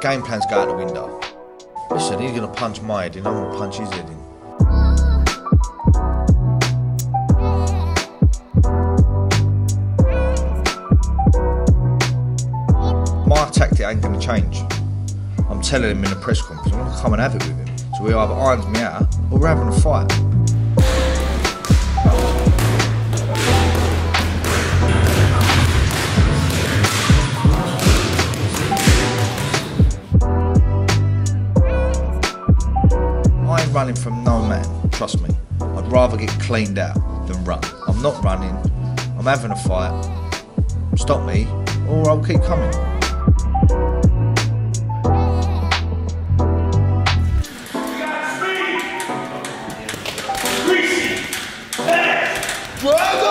Game plans go out the window. Listen, he's gonna punch my head in, I'm gonna punch his head in. My tactic ain't gonna change. I'm telling him in the press conference, I'm gonna come and have it with him. So he either irons me out or we're having a fight. I ain't running from no man, trust me. I'd rather get cleaned out than run. I'm not running, I'm having a fight. Stop me, or I'll keep coming. Brother!